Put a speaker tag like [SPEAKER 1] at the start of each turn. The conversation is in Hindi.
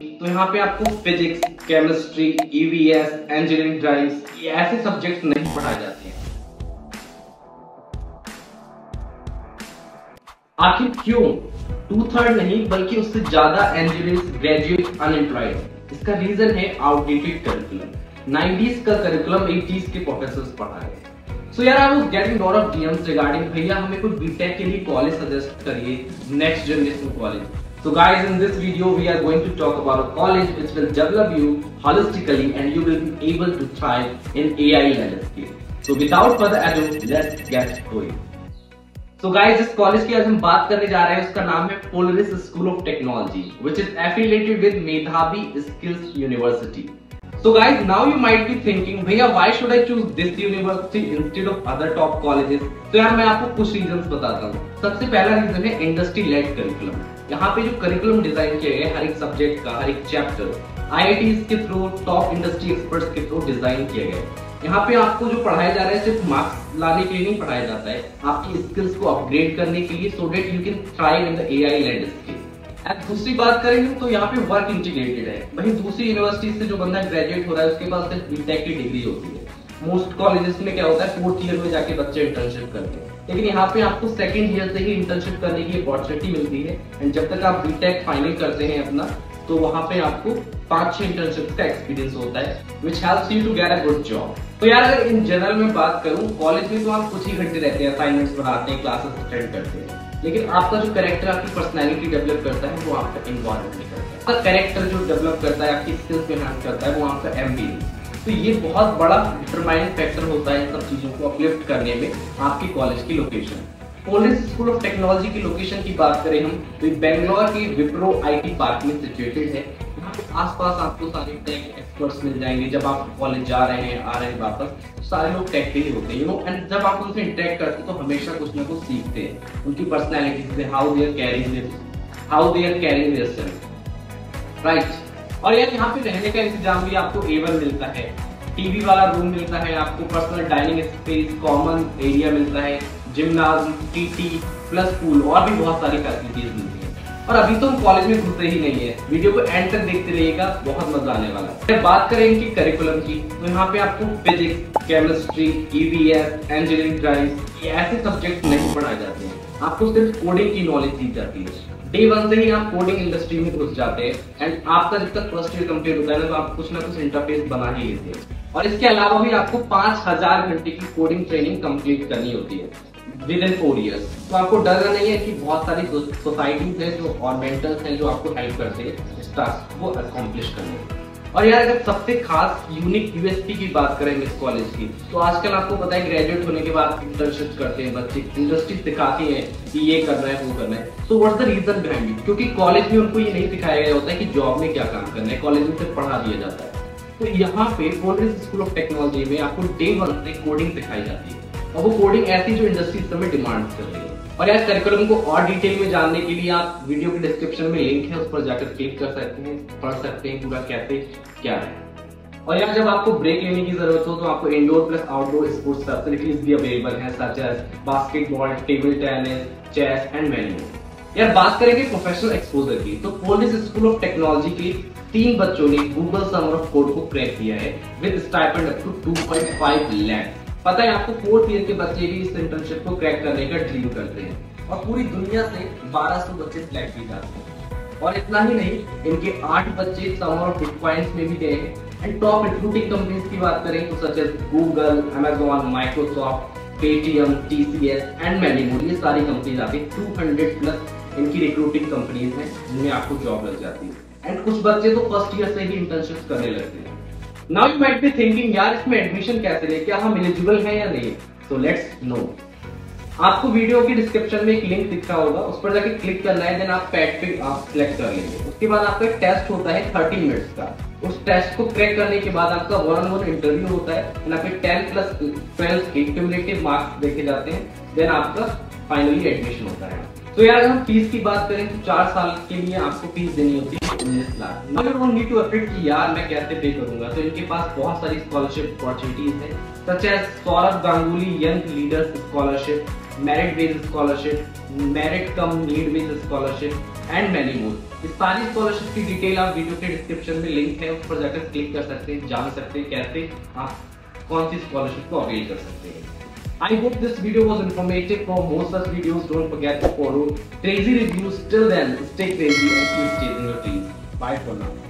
[SPEAKER 1] तो यहाँ पे आपको physics chemistry EVS engineering drawings ये ऐसे सब्जेक्ट नहीं पढ़ाए जाते हैं। आखिर क्यों? टू थर्ड नहीं, बल्कि उससे ज़्यादा इंजीनियर्स ग्रेजुएट अनएम्प्लॉयड इसका रीजन है आउटडेटेड करिकुलम 90s का करिकुलम 80s के प्रोफेसर्स पढ़ा रहे सो यार I was getting lot of DMs regarding भैया, हमें कोई बीटेक के लिए कॉलेज सजेस्ट करिए next generation college So guys, in this video, we are going to talk about a college which will develop you holistically and you will be able to thrive in AI landscape. So without further ado, let's get going. So guys, इस कॉलेज की आज हम बात करने जा रहे हैं उसका नाम है Polaris School of Technology which is affiliated with Medhavi Skills University. So guys, now you might be thinking, भैया why should I choose this university instead of other top colleges? तो यार मैं आपको कुछ रीजंस बताता हूँ सबसे पहला रीजन है इंडस्ट्री लेड करिकुलम यहाँ पे जो करिकुलम डिज़ाइन किया गया हर एक सब्जेक्ट का, हर एक चैप्टर आईआईटी के थ्रू टॉप इंडस्ट्री एक्सपर्ट्स के थ्रू डिज़ाइन किया गया यहाँ पे आपको जो पढ़ाया जा रहा है, सिर्फ़ मार्क्स लाने के लिए नहीं पढ़ाया जाता है, आपकी स्किल्स को अपग्रेड करने के लिए so that you can thrive in the AI landscape and दूसरी बात करेंगे तो यहाँ पे वर्क इंटीग्रेटेड है। वही दूसरी यूनिवर्सिटी से जो बंदा ग्रेजुएट हो रहा है, उसके पास सिर्फ़ बीटेक की डिग्री होती है। मोस्ट कॉलेजेस में क्या होता है फोर्थ ईयर में जाके बच्चे इंटर्नशिप करते हैं। लेकिन यहाँ पे आपको सेकंड ईयर से ही इंटर्नशिप करने की अपॉर्चुनिटी मिलती है। एंड जब तक आप बीटेक फाइनल करते हैं अपना तो वहाँ पे आपको पाँच छह इंटर्नशिप का एक्सपीरियंस होता है which helps you to get a good job तो यार, अगर इन जनरल में बात करूँ कॉलेज में तो आप कुछ ही घंटे रहते हैं असाइनमेंट्स बनाते हैं क्लासेस अटेंड करते हैं। लेकिन आपका जो करेक्टर आपकी पर्सनैलिटी डेवलप करता है, वो आपका इन्वायरमेंट करता है। आपका करेक्टर जो डेवलप करता है, आपकी स्किल्स को एनहांस करता है, वो आपका एमबीए तो ये बहुत बड़ा डिटरमाइनिंग फैक्टर होता है इन सब चीज़ों को अपलिफ्ट करने में आपकी कॉलेज की location college school of technology की लोकेशन की बात करें हम तो बेंगलोर के विप्रो आईटी पार्क में सिचुएटेड है. यहाँ पे आसपास आपको सारे टेक एक्सपर्ट्स मिल जाएँगे जब आप कॉलेज जा रहे हैं, आ रहे हैं वापस. तो सारे लोग टेक के ही होते हैं यू नो एंड जब आप उनसे इंटरेक्ट करते हैं तो हमेशा कुछ ना कुछ सीखते हैं. उनकी पर्सनैलिटी से how they are carrying how they are carrying right और यार यहाँ पे रहने का इंतज़ाम भी आपको एवन मिलता है। टीवी वाला रूम मिलता है, आपको personal dining space common area मिलता है जिमनाज टीटी प्लस पूल और भी बहुत सारी फैसिलिटीज़ मिलती है। और अभी तो हम कॉलेज में घुसते ही नहीं है। वीडियो को एंड तक देखते रहिएगा, बहुत मज़ा आने वाला है। बात करें इनकी करिकुलम की तो यहाँ पे आपको physics chemistry EVS engineering drawings ये ऐसे सब्जेक्ट नहीं पढ़ाए जाते हैं। आपको सिर्फ़ कोडिंग की नॉलेज दी जाती है। डे वन से ही आप कोडिंग इंडस्ट्री में घुस जाते हैं एंड आपका जब तक फ़र्स्ट ईयर कंप्लीट होता है ना तो आप कुछ ना कुछ इंटरफेस बना ही लेते हैं। और इसके अलावा भी आपको पाँच हज़ार घंटे की कोडिंग ट्रेनिंग कंप्लीट करनी होती है विद इन फोर ईयर्स तो आपको डर नहीं है कि बहुत सारी सोसाइटीज है जो और मेंटर्स हैं जो आपको हेल्प करते हैं, इस टास्क को अकॉम्प्लिश करने में। और यार, अगर सबसे खास यूनिक यूएसपी की बात करें इस कॉलेज की तो आजकल आपको पता है ग्रेजुएट होने के बाद इंटर्नशिप करते हैं, बच्चे इंडस्ट्री सिखाते हैं कि ये करना है, वो करना है। So what's the reason behind it क्योंकि कॉलेज में उनको ये नहीं सिखाया गया होता है कि जॉब में क्या काम करना है कॉलेज में सिर्फ़ पढ़ा दिया जाता है। तो यहाँ पे कोल्ड्रिज स्कूल ऑफ़ टेक्नोलॉजी में आपको डे वन से कोडिंग सिखाई जाती है। और वो कोडिंग ऐसी जो इंडस्ट्री समय डिमांड कर रही है। और यार करिकुलम को और डिटेल में जानने के लिए आप वीडियो के डिस्क्रिप्शन में लिंक है, उस पर जाकर क्लिक कर सकते हैं, पढ़ सकते हैं पूरा कैसे, क्या है। और यार, जब आपको ब्रेक लेने की ज़रूरत हो तो आपको indoor plus outdoor sports facilities भी अवेलेबल हैं such as basketball table tennis chess and many यार, बात करेंगे प्रोफेशनल एक्सपोजर की तो पोलिस स्कूल ऑफ़ टेक्नोलॉजी के तीन बच्चों ने गूगल समर ऑफ़ कोड को क्रैक किया है with stipend up to 2.5 lakh पता है, आपको फोर्थ ईयर के बच्चे भी इस इंटर्नशिप को क्रैक करने का ड्रीम करते हैं। और पूरी दुनिया से 1200 बच्चे सिलेक्ट किए जाते हैं। और इतना ही नहीं, इनके आठ बच्चे समर बिटकॉइंस में भी गए हैं। एंड टॉप रिक्रूटिंग कंपनीज़ की बात करें तो such as Google Amazon Microsoft Paytm TCS and many more ये सारी कंपनीज़ आती है। 200 प्लस इनकी रिक्रूटिंग कंपनीज़ हैं जिनमें आपको जॉब लग जाती है। एंड कुछ बच्चे तो फ़र्स्ट ईयर से ही इंटर्नशिप करने लगते हैं। Now you might be thinking यार, इसमें एडमिशन कैसे ले? क्या हम एलिजिबल हैं या नहीं? सो लेट्स नो आपको वीडियो की डिस्क्रिप्शन में एक लिंक दिख रहा होगा। उस पर जाके क्लिक करना है देन आप पैड पे आप सिलेक्ट कर लेंगे। उसके बाद आपका एक टेस्ट होता है 30 मिनट्स का। उस टेस्ट को क्रैक करने के बाद आपका वन ऑन वन इंटरव्यू होता है आपके 10 प्लस 12 के क्यूमुलेटिव मार्क्स देखे जाते हैं देन आपका फाइनली एडमिशन होता है। तो यार अगर हम फ़ीस की बात करें तो चार साल के लिए आपको फ़ीस देनी होती है। उन्नीस लाख नीड टू अफेक्ट कि यार मैं कैसे पे करूँगा? तो इनके पास बहुत सारी स्कॉलरशिप अपॉर्चुनिटीज़ है such as Sourav Ganguly young leaders scholarship merit based scholarship merit cum need based scholarship and many more सारी स्कॉलरशिप की डिटेल आप वीडियो के डिस्क्रिप्शन में लिंक है, उस पर जाकर क्लिक कर सकते हैं, जान सकते हैं कैसे आप कौन सी स्कॉलरशिप को अवेल कर सकते हैं। I hope this video was informative. For more such videos, don't forget to follow Crazy Reviews. Till then, stay crazy and keep chasing your dreams. Bye for now.